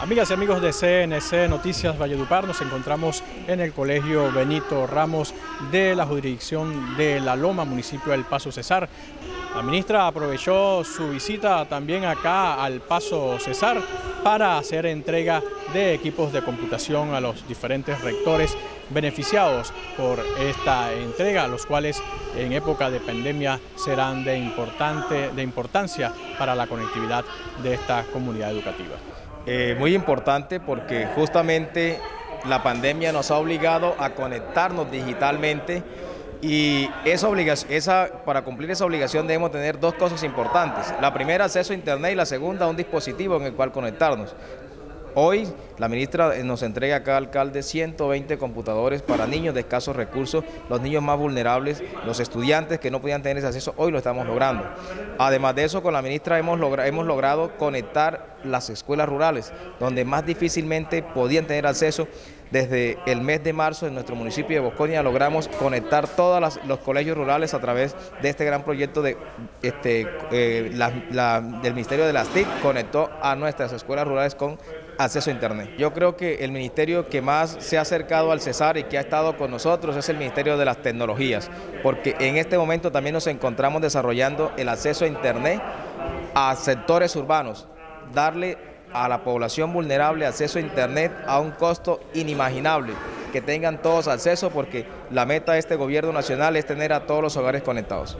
Amigas y amigos de CNC Noticias Valledupar, nos encontramos en el Colegio Benito Ramos de la jurisdicción de La Loma, municipio del Paso Cesar. La ministra aprovechó su visita también acá al Paso Cesar para hacer entrega de equipos de computación a los diferentes rectores beneficiados por esta entrega, los cuales en época de pandemia serán de, importante, de importancia para la conectividad de esta comunidad educativa. Eh, muy importante porque justamente la pandemia nos ha obligado a conectarnos digitalmente y esa esa, para cumplir esa obligación debemos tener dos cosas importantes. La primera, acceso a Internet y la segunda, un dispositivo en el cual conectarnos. Hoy la ministra nos entrega acá, alcalde, 120 computadores para niños de escasos recursos, los niños más vulnerables, los estudiantes que no podían tener ese acceso, hoy lo estamos logrando. Además de eso, con la ministra hemos, hemos logrado conectar las escuelas rurales, donde más difícilmente podían tener acceso. Desde el mes de marzo en nuestro municipio de Bosconia logramos conectar todos los colegios rurales a través de este gran proyecto de, este, eh, del Ministerio de las TIC, conectó a nuestras escuelas rurales con acceso a Internet. Yo creo que el ministerio que más se ha acercado al Cesar y que ha estado con nosotros es el Ministerio de las Tecnologías, porque en este momento también nos encontramos desarrollando el acceso a Internet a sectores urbanos, darle a la población vulnerable acceso a Internet a un costo inimaginable, que tengan todos acceso porque la meta de este gobierno nacional es tener a todos los hogares conectados.